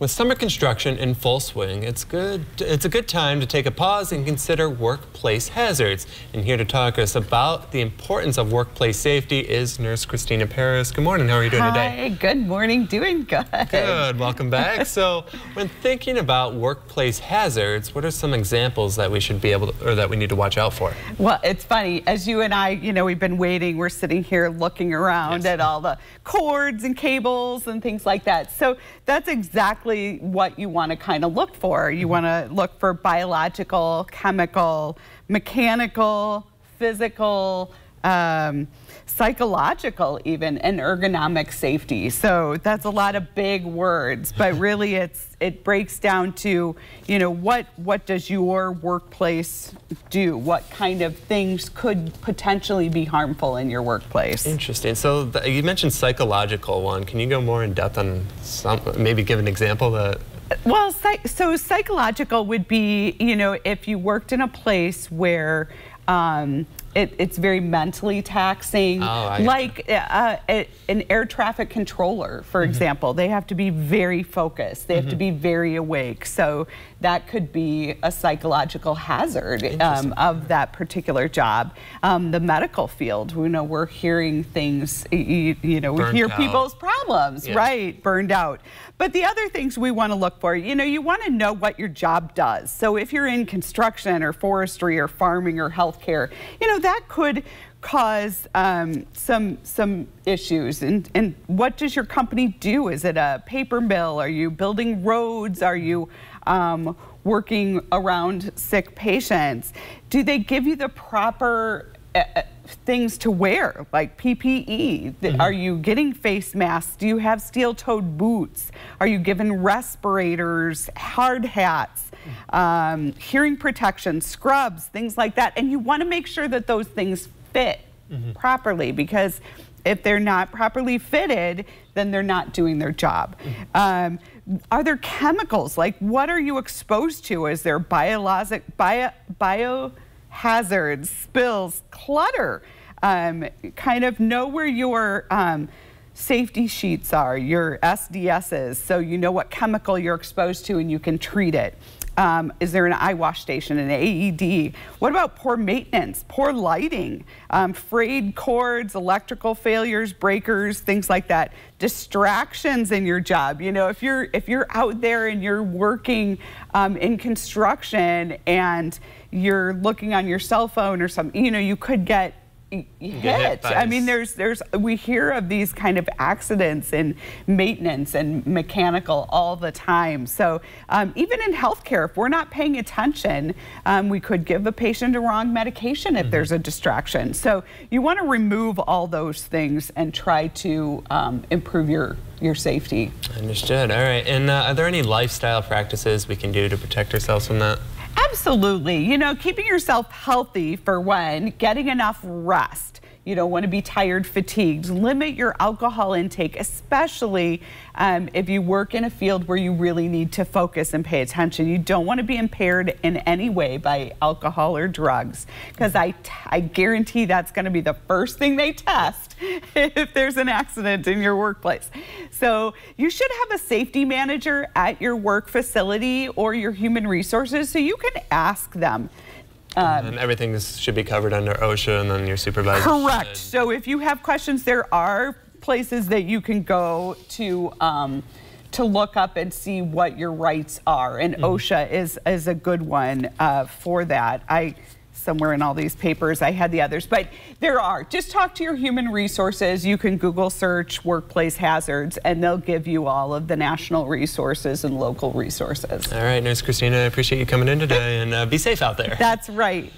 With summer construction in full swing, it's good. It's a good time to take a pause and consider workplace hazards. And here to talk to us about the importance of workplace safety is Nurse Christina Paris. Good morning. How are you doing Hi, today? good morning. Doing good. Good. Welcome back. so, when thinking about workplace hazards, what are some examples that we should be able to, or that we need to watch out for? Well, it's funny. As you and I, you know, we've been waiting. We're sitting here looking around Yes. at all the cords and cables and things like that. So that's exactly what you want to kind of look for. You mm-hmm. want to look for biological, chemical, mechanical, physical, um, psychological even and ergonomic safety so that's a lot of big words but really it's it breaks down to you know what what does your workplace do what kind of things could potentially be harmful in your workplace Interesting. So th- you mentioned psychological one. Can you go more in depth on some? Maybe give an example that. Well, so psychological would be, you know, if you worked in a place where um, it, it's very mentally taxing, Oh, like uh, a, an air traffic controller, for Mm-hmm. example. They have to be very focused. They have to be very awake. So that could be a psychological hazard um, of that particular job. Um, the medical field, we know we're hearing things, y- y- you know, we hear out. people's problems, Yeah. right? Burned out. But the other things we want to look for, you know, you want to know what your job does. So if you're in construction or forestry or farming or healthcare, you know, that could cause um, some some issues. And and what does your company do? Is it a paper mill? Are you building roads? Are you um, working around sick patients? Do they give you the proper uh, uh, things to wear, like PPE? Th- Are you getting face masks? Do you have steel toed boots? Are you given respirators, hard hats, um, hearing protection, scrubs, things like that? And you want to make sure that those things fit properly because if they're not properly fitted, then they're not doing their job. Um, are there chemicals? Like, what are you exposed to? Is there biologic, bio, biohazards, spills, clutter? Um, kind of know where your um, safety sheets are, your SDSs, so you know what chemical you're exposed to and you can treat it. Um, is there an eye wash station, an AED? What about poor maintenance, poor lighting, um, frayed cords, electrical failures, breakers, things like that? Distractions in your job. You know, if you're if you're out there and you're working um, in construction and you're looking on your cell phone or something, you know, you could get get hit. I mean, there's there's we hear of these kind of accidents in maintenance and mechanical all the time. So um, even in healthcare, if we're not paying attention, um, we could give a patient a wrong medication if there's a distraction. So you want to remove all those things and try to um, improve your your safety. Understood. All right. And uh, are there any lifestyle practices we can do to protect ourselves from that? Absolutely. You know, keeping yourself healthy for one, getting enough rest. You don't want to be tired, fatigued. Limit your alcohol intake, especially um, if you work in a field where you really need to focus and pay attention. You don't want to be impaired in any way by alcohol or drugs, because I, I guarantee that's going to be the first thing they test if there's an accident in your workplace. So you should have a safety manager at your work facility or your human resources so you can ask them. Um, and everything should be covered under OSHA and then your supervisor. Correct. should- So if you have questions, there are places that you can go to um, to look up and see what your rights are, and OSHA is is a good one uh, for that. I somewhere in all these papers I had the others, but there are. Just talk to your human resources. You can Google search workplace hazards, and they'll give you all of the national resources and local resources. All right, Nurse Christina, I appreciate you coming in today and uh, be safe out there. That's right.